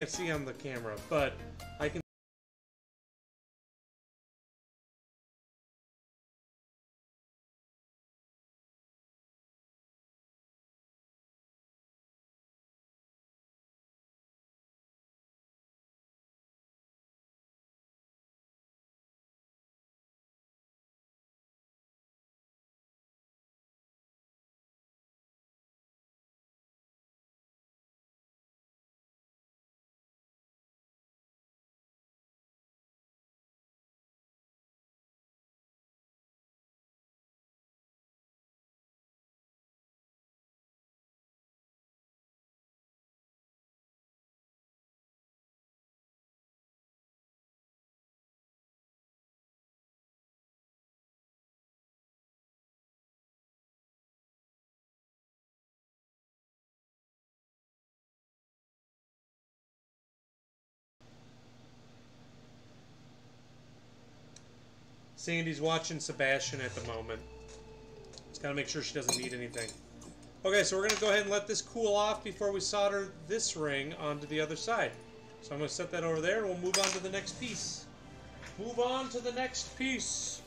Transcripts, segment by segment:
can't see on the camera, but I can. Sandy's watching Sebastian at the moment. Just gotta make sure she doesn't need anything. Okay, so we're gonna go ahead and let this cool off before we solder this ring onto the other side. So I'm gonna set that over there and we'll move on to the next piece. Move on to the next piece.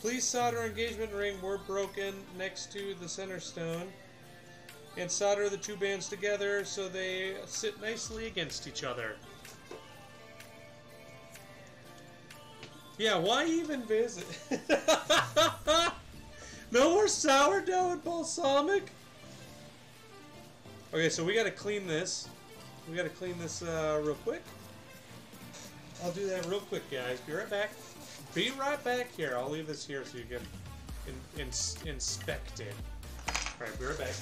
Please solder engagement ring were broken next to the center stone. And solder the two bands together so they sit nicely against each other. Yeah, why even visit? no more sourdough and balsamic? Okay, so we gotta clean this. We gotta clean this uh, real quick. I'll do that real quick, guys. Be right back. Be right back here. I'll leave this here so you can in, in, inspect it. Alright, be right back.